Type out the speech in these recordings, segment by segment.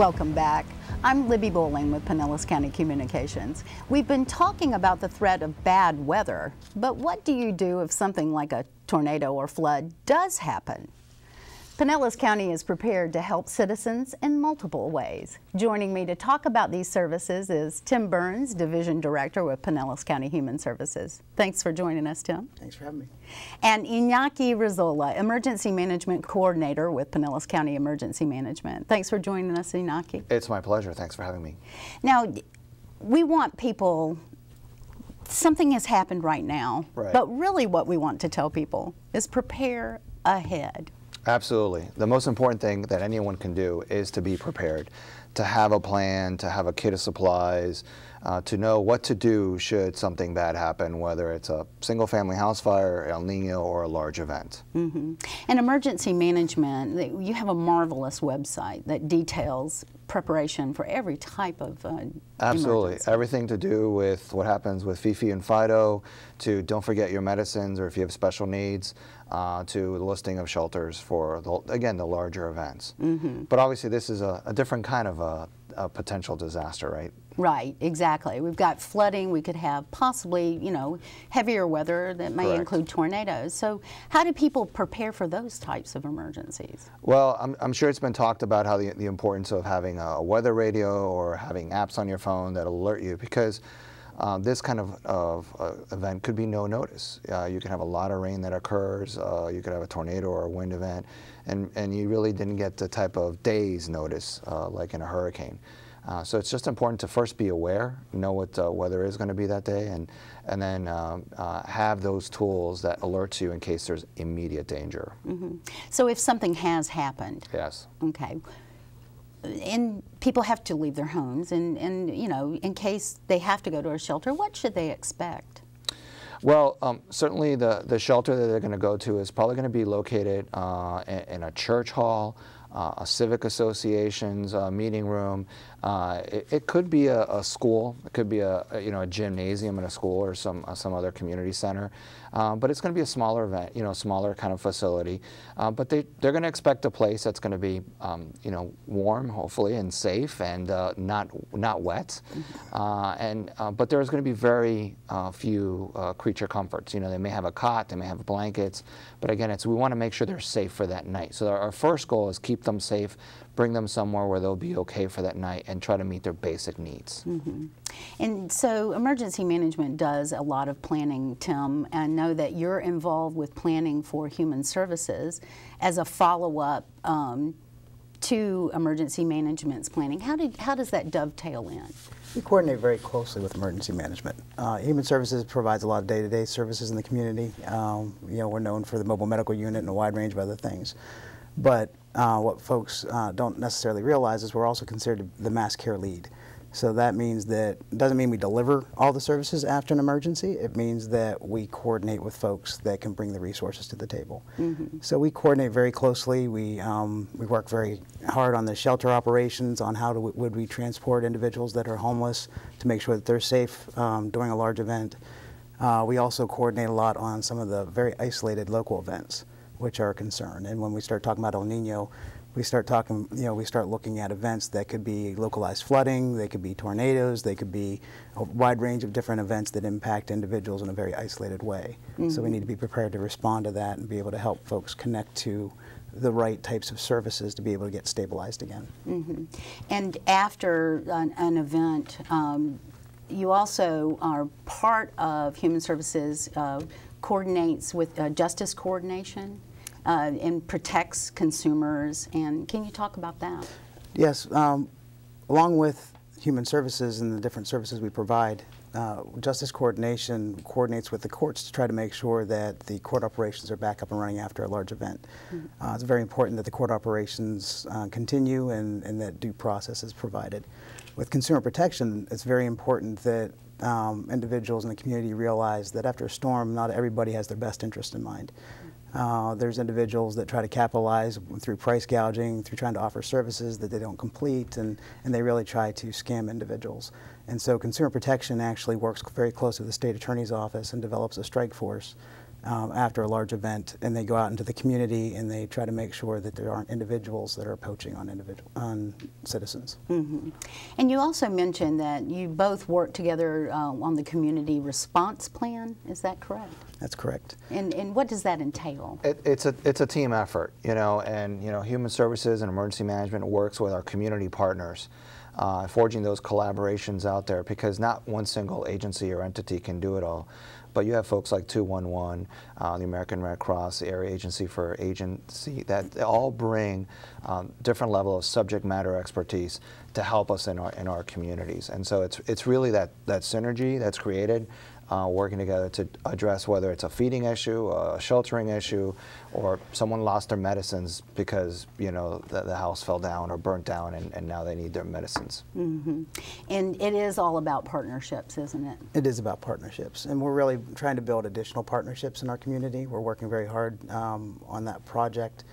Welcome back. I'm Libby Bowling with Pinellas County Communications. We've been talking about the threat of bad weather, but what do you do if something like a tornado or flood does happen? Pinellas County is prepared to help citizens in multiple ways. Joining me to talk about these services is Tim Burns, Division Director with Pinellas County Human Services. Thanks for joining us, Tim. Thanks for having me. And Iñaki Rezola, Emergency Management Coordinator with Pinellas County Emergency Management. Thanks for joining us, Iñaki. It's my pleasure. Thanks for having me. Now, we want people something has happened right now, right. but really what we want to tell people is prepare ahead. Absolutely. The most important thing that anyone can do is to be prepared, to have a plan, to have a kit of supplies, uh, to know what to do should something bad happen, whether it's a single family house fire, El Nino, or a large event. Mm -hmm. And emergency management, you have a marvelous website that details preparation for every type of uh, Absolutely. Emergency. Everything to do with what happens with Fifi and Fido, to don't forget your medicines or if you have special needs, uh, to the listing of shelters for, the, again, the larger events. Mm -hmm. But obviously this is a, a different kind of a, a potential disaster, right? Right, exactly. We've got flooding. We could have possibly, you know, heavier weather that may Correct. include tornadoes. So how do people prepare for those types of emergencies? Well, I'm, I'm sure it's been talked about how the, the importance of having a weather radio or having apps on your phone that alert you because uh, this kind of, of uh, event could be no notice. Uh, you could have a lot of rain that occurs, uh, you could have a tornado or a wind event, and, and you really didn't get the type of days notice uh, like in a hurricane. Uh, so it's just important to first be aware, know what uh, weather is going to be that day, and, and then um, uh, have those tools that alerts you in case there's immediate danger. Mm -hmm. So if something has happened. Yes. Okay. And people have to leave their homes, and, and you know, in case they have to go to a shelter, what should they expect? Well, um, certainly the, the shelter that they're going to go to is probably going to be located uh, in, a church hall, uh, a civic association's uh, meeting room. Uh, it, it, could be a, a, school. It could be a, a, you know a gymnasium in a school or some uh, some other community center. Um, but it's going to be a smaller event, you know, smaller kind of facility. Uh, but they they're going to expect a place that's going to be um, you know warm, hopefully, and safe, and uh, not not wet. and but there's going to be very few creature comforts. You know, they may have a cot, they may have blankets, but again, it's we want to make sure they're safe for that night. So our, our first goal is keep them safe, bring them somewhere where they'll be okay for that night, and try to meet their basic needs. Mm -hmm. And so emergency management does a lot of planning, Tim, and know that you're involved with planning for human services as a follow-up um, to emergency management's planning. How, did, how does that dovetail in? We coordinate very closely with emergency management. Uh, Human Services provides a lot of day-to-day -day services in the community. Um, you know, we're known for the mobile medical unit and a wide range of other things. But uh, what folks uh, don't necessarily realize is we're also considered the mass care lead. So that means that, doesn't mean we deliver all the services after an emergency, it means that we coordinate with folks that can bring the resources to the table. Mm -hmm. So we coordinate very closely, we, um, we work very hard on the shelter operations, on how to, would we transport individuals that are homeless to make sure that they're safe um, during a large event. Uh, we also coordinate a lot on some of the very isolated local events, which are a concern. And when we start talking about El Nino, we start talking, you know, we start looking at events that could be localized flooding, they could be tornadoes, they could be a wide range of different events that impact individuals in a very isolated way. Mm -hmm. So we mm-hmm. need to be prepared to respond to that and be able to help folks connect to the right types of services to be able to get stabilized again. Mm -hmm. And after an, an event, um, you also are part of Human Services uh, coordinates with uh, justice coordination uh, and protects consumers. And can you talk about that? Yes. Um, along with human services and the different services we provide, uh, justice coordination coordinates with the courts to try to make sure that the court operations are back up and running after a large event. Mm -hmm. uh, it's very important that the court operations uh, continue and, and, that due process is provided. With consumer protection, it's very important that um, individuals in the community realize that after a storm, not everybody has their best interest in mind. Uh, there's individuals that try to capitalize through price gouging, through trying to offer services that they don't complete, and, and they really try to scam individuals. And so Consumer Protection actually works very closely with the state attorney's office and develops a strike force um, after a large event, and they go out into the community and they try to make sure that there aren't individuals that are poaching on individual on citizens. Mm-hmm. And you also mentioned that you both work together uh, on the community response plan. Is that correct? That's correct. And, and what does that entail? It, it's a it's a team effort, you know, and you know, human services and emergency management works with our community partners. Uh, forging those collaborations out there because not one single agency or entity can do it all. But you have folks like 211, uh, the American Red Cross, the Area Agency for Aging, that all bring um, different level of subject matter expertise to help us in our in our communities. And so it's it's really that that synergy that's created uh, working together to address whether it's a feeding issue, a sheltering issue, or someone lost their medicines because you know the, the house fell down or burnt down and, and now they need their medicines. Mm -hmm. And it is all about partnerships, isn't it? It is about partnerships, and we're really trying to build additional partnerships in our community. We're working very hard um, on that project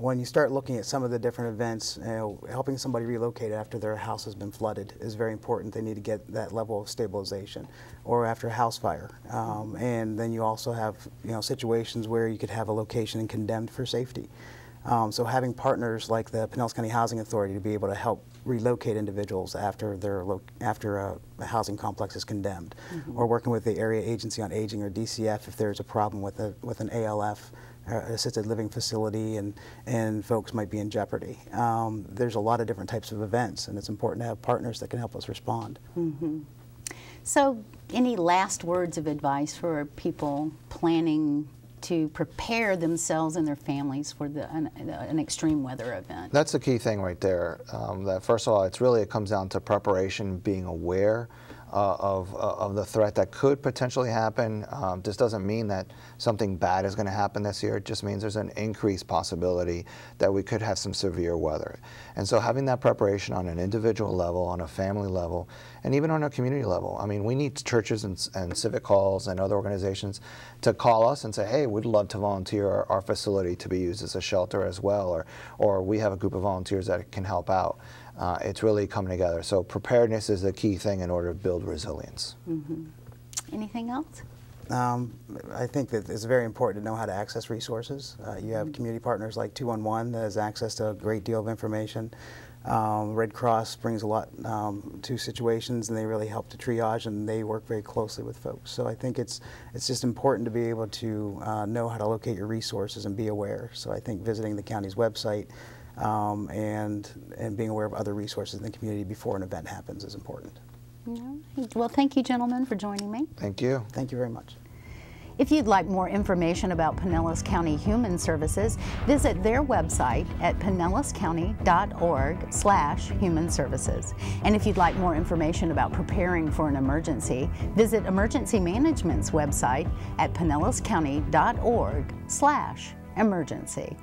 when you start looking at some of the different events, you know, helping somebody relocate after their house has been flooded is very important. They need to get that level of stabilization, or after a house fire. Um, and then you also have you know situations where you could have a location condemned for safety. Um, so having partners like the Pinellas County Housing Authority to be able to help relocate individuals after their after a, a, housing complex is condemned, mm -hmm. or working with the Area Agency on Aging or DCF if there's a problem with a with an ALF uh, assisted living facility and, and folks might be in jeopardy. Um, there's a lot of different types of events and it's important to have partners that can help us respond. Mm -hmm. So any last words of advice for people planning to prepare themselves and their families for the, an, an, extreme weather event. That's the key thing right there. Um, that first of all, it's really it comes down to preparation, being aware uh, of, uh, of the threat that could potentially happen. Um, this doesn't mean that something bad is going to happen this year. It just means there's an increased possibility that we could have some severe weather. And so having that preparation on an individual level, on a family level, and even on a community level. I mean, we need churches and, and civic halls and other organizations to call us and say, hey, we'd love to volunteer our, our facility to be used as a shelter as well, or, or we have a group of volunteers that can help out uh, it's really coming together. So preparedness is the key thing in order to build resilience. Mm -hmm. Anything else? Um, I think that it's very important to know how to access resources. Uh, you have mm -hmm. community partners like 211 that has access to a great deal of information. Um, Red Cross brings a lot um, to situations, and they really help to triage, and they work very closely with folks. So I think it's it's just important to be able to uh, know how to locate your resources and be aware. So I think visiting the county's website um, and, and being aware of other resources in the community before an event happens is important. Well, thank you, gentlemen, for joining me. Thank you. Thank you very much. If you'd like more information about Pinellas County Human Services, visit their website at pinellascounty.org slash human services. And if you'd like more information about preparing for an emergency, visit Emergency Management's website at pinellascounty.org slash emergency.